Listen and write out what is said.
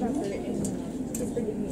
And he's bringing me.